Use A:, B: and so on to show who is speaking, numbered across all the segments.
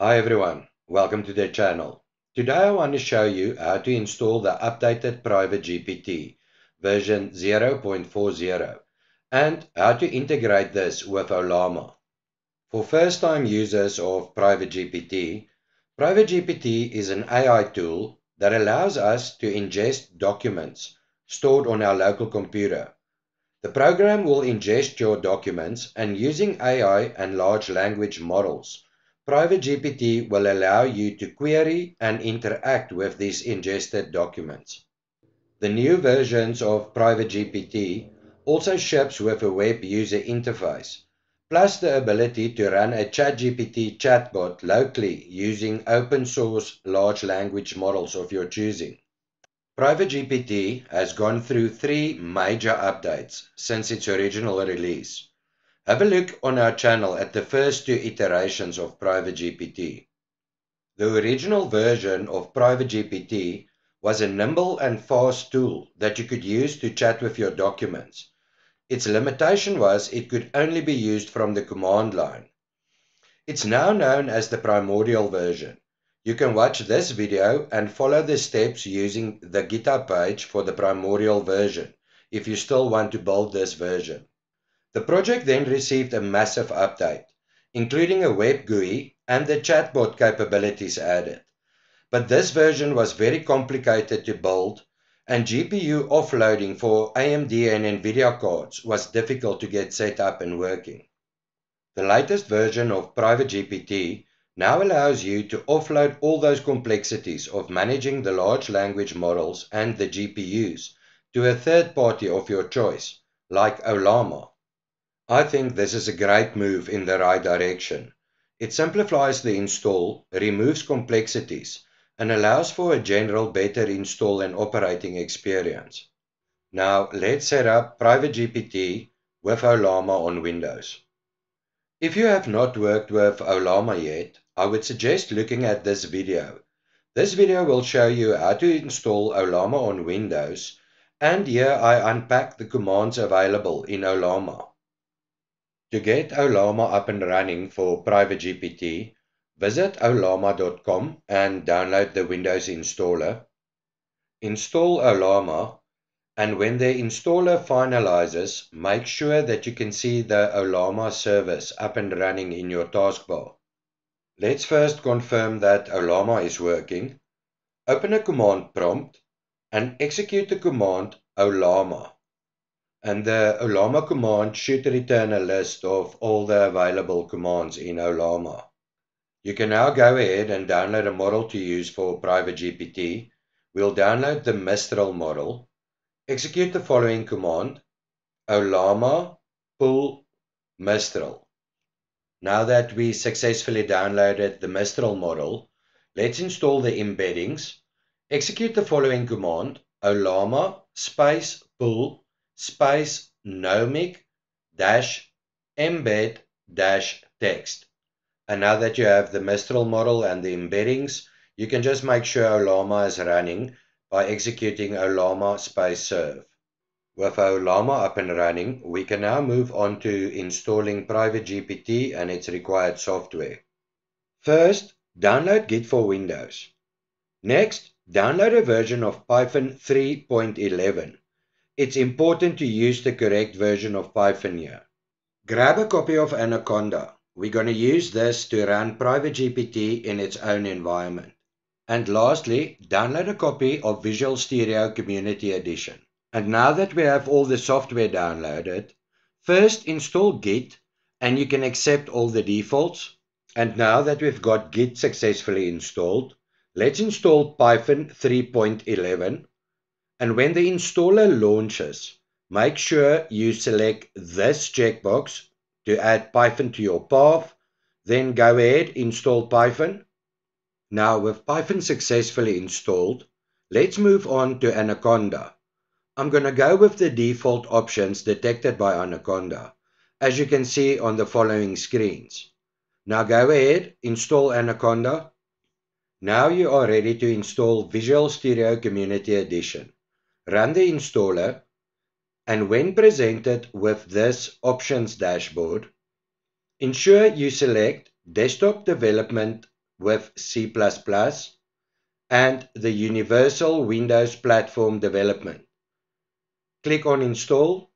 A: Hi everyone, welcome to the channel. Today I want to show you how to install the updated Private GPT version 0.40 and how to integrate this with Ollama. For first time users of Private GPT, Private GPT is an AI tool that allows us to ingest documents stored on our local computer. The program will ingest your documents and using AI and large language models Private GPT will allow you to query and interact with these ingested documents. The new versions of Private GPT also ships with a web user interface, plus the ability to run a ChatGPT chatbot locally using open source large language models of your choosing. Private GPT has gone through three major updates since its original release. Have a look on our channel at the first two iterations of Private GPT. The original version of Private GPT was a nimble and fast tool that you could use to chat with your documents. Its limitation was it could only be used from the command line. It's now known as the primordial version. You can watch this video and follow the steps using the GitHub page for the primordial version if you still want to build this version. The project then received a massive update, including a web GUI and the chatbot capabilities added. But this version was very complicated to build and GPU offloading for AMD and NVIDIA cards was difficult to get set up and working. The latest version of Private GPT now allows you to offload all those complexities of managing the large language models and the GPUs to a third party of your choice, like Ollama. I think this is a great move in the right direction. It simplifies the install, removes complexities, and allows for a general better install and operating experience. Now let's set up Private GPT with Ollama on Windows. If you have not worked with Ollama yet, I would suggest looking at this video. This video will show you how to install Ollama on Windows and here I unpack the commands available in Ollama. To get Ollama up and running for Private GPT, visit ollama.com and download the Windows installer. Install Ollama and when the installer finalizes, make sure that you can see the Ollama service up and running in your taskbar. Let's first confirm that Ollama is working. Open a command prompt and execute the command Ollama and the Ollama command should return a list of all the available commands in Ollama. You can now go ahead and download a model to use for Private GPT. We'll download the Mistral model. Execute the following command, Ollama pull Mistral. Now that we successfully downloaded the Mistral model, let's install the embeddings. Execute the following command, Ollama space pull space nomic dash embed dash text. And now that you have the Mistral model and the embeddings, you can just make sure Ollama is running by executing Ollama space serve. With Ollama up and running, we can now move on to installing Private GPT and its required software. First, download Git for Windows. Next, download a version of Python 3.11 it's important to use the correct version of Python here. Grab a copy of Anaconda. We're going to use this to run Private GPT in its own environment. And lastly, download a copy of Visual Studio Community Edition. And now that we have all the software downloaded, first install Git and you can accept all the defaults. And now that we've got Git successfully installed, let's install Python 3.11 and when the installer launches, make sure you select this checkbox to add Python to your path. Then go ahead, install Python. Now with Python successfully installed, let's move on to Anaconda. I'm going to go with the default options detected by Anaconda, as you can see on the following screens. Now go ahead, install Anaconda. Now you are ready to install Visual Studio Community Edition run the installer, and when presented with this options dashboard, ensure you select Desktop Development with C++ and the Universal Windows Platform Development. Click on Install.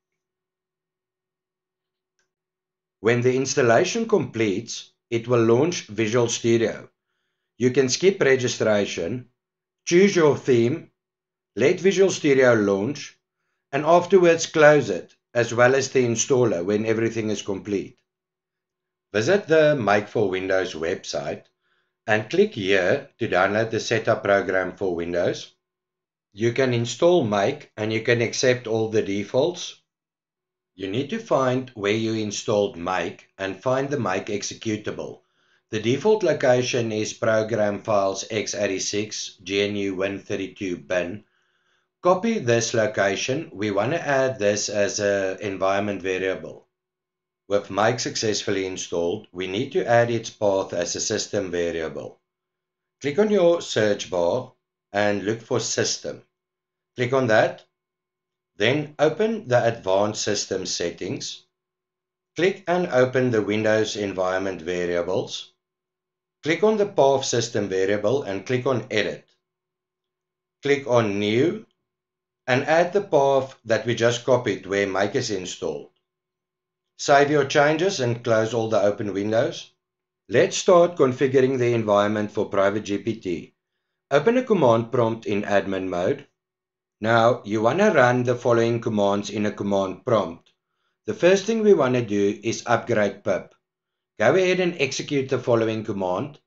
A: When the installation completes, it will launch Visual Studio. You can skip registration, choose your theme, let Visual Studio launch, and afterwards close it, as well as the installer when everything is complete. Visit the Make for Windows website and click here to download the setup program for Windows. You can install Make and you can accept all the defaults. You need to find where you installed Make and find the Make executable. The default location is Program Files x86 GNU Win32 bin. Copy this location. We want to add this as an environment variable. With Make successfully installed, we need to add its path as a system variable. Click on your search bar and look for System. Click on that. Then open the Advanced System Settings. Click and open the Windows Environment Variables. Click on the Path System variable and click on Edit. Click on New and add the path that we just copied where Make is installed. Save your changes and close all the open windows. Let's start configuring the environment for Private GPT. Open a command prompt in admin mode. Now you want to run the following commands in a command prompt. The first thing we want to do is upgrade pip. Go ahead and execute the following command.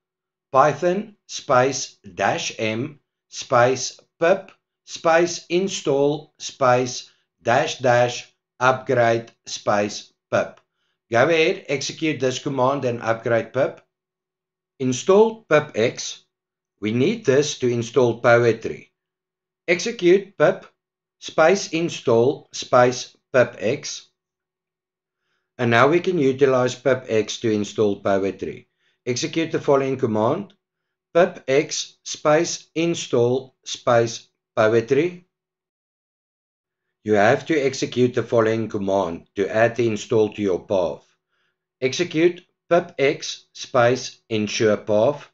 A: Python space dash m space pip space install space dash dash upgrade space pip. Go ahead, execute this command and upgrade pip. Install pipx. We need this to install Poetry. Execute pip space install space pipx. And now we can utilize pipx to install Poetry. Execute the following command. pipx space install space Poetry. You have to execute the following command to add the install to your path. Execute pipx space ensure path.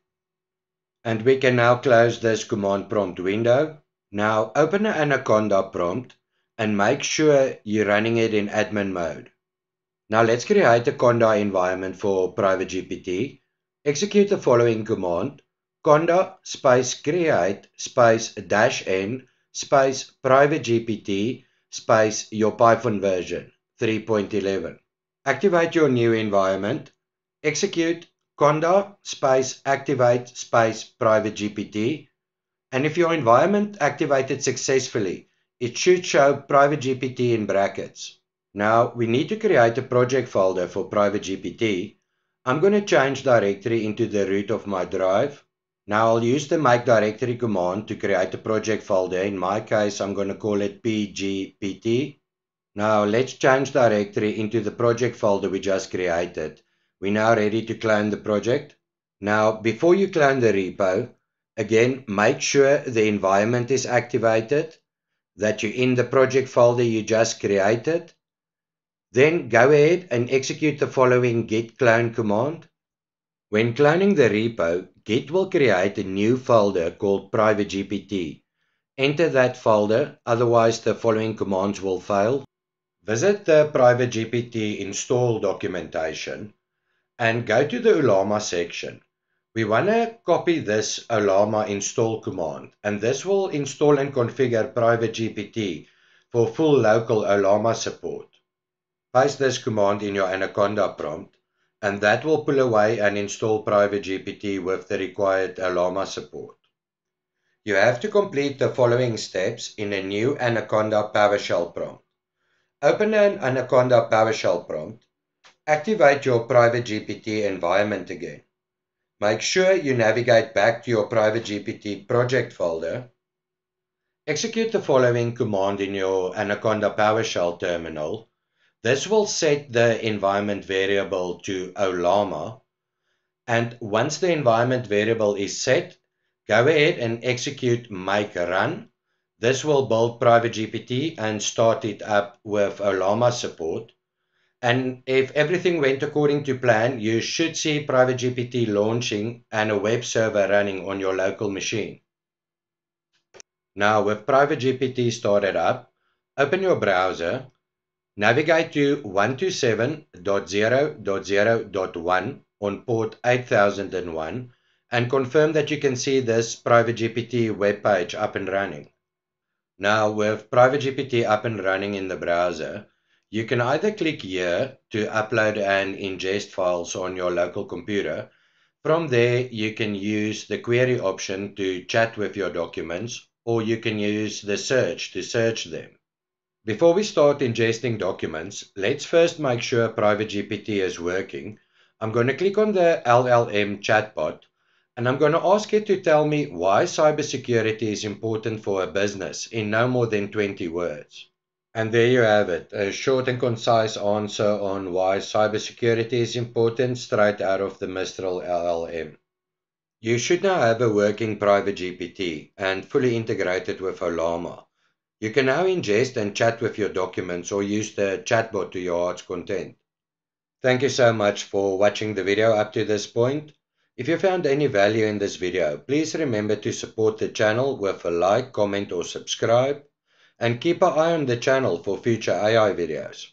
A: And we can now close this command prompt window. Now open an Anaconda prompt and make sure you're running it in admin mode. Now let's create a Conda environment for Private GPT. Execute the following command. Conda space create space dash n space private GPT space your Python version 3.11. Activate your new environment. Execute conda space activate space private GPT. And if your environment activated successfully, it should show private GPT in brackets. Now we need to create a project folder for private GPT. I'm going to change directory into the root of my drive. Now I'll use the make directory command to create a project folder. In my case, I'm going to call it pgpt. Now let's change directory into the project folder we just created. We're now ready to clone the project. Now, before you clone the repo, again, make sure the environment is activated, that you're in the project folder you just created. Then go ahead and execute the following git clone command. When cloning the repo, Git will create a new folder called PrivateGPT. Enter that folder, otherwise the following commands will fail. Visit the PrivateGPT install documentation and go to the Ulama section. We want to copy this Ulama install command and this will install and configure PrivateGPT for full local Ulama support. Paste this command in your Anaconda prompt and that will pull away and install Private GPT with the required Ollama support. You have to complete the following steps in a new Anaconda PowerShell prompt. Open an Anaconda PowerShell prompt. Activate your Private GPT environment again. Make sure you navigate back to your Private GPT project folder. Execute the following command in your Anaconda PowerShell terminal this will set the environment variable to Ollama. And once the environment variable is set, go ahead and execute make run. This will build Private GPT and start it up with Ollama support. And if everything went according to plan, you should see Private GPT launching and a web server running on your local machine. Now with Private GPT started up, open your browser, navigate to 127.0.0.1 on port 8001 and confirm that you can see this Private GPT web page up and running. Now with Private GPT up and running in the browser, you can either click here to upload and ingest files on your local computer. From there, you can use the query option to chat with your documents, or you can use the search to search them. Before we start ingesting documents, let's first make sure Private GPT is working. I'm going to click on the LLM chatbot, and I'm going to ask it to tell me why cybersecurity is important for a business in no more than 20 words. And there you have it, a short and concise answer on why cybersecurity is important straight out of the Mistral LLM. You should now have a working private GPT and fully integrated with Ollama. You can now ingest and chat with your documents or use the chatbot to your heart's content. Thank you so much for watching the video up to this point. If you found any value in this video, please remember to support the channel with a like, comment or subscribe and keep an eye on the channel for future AI videos.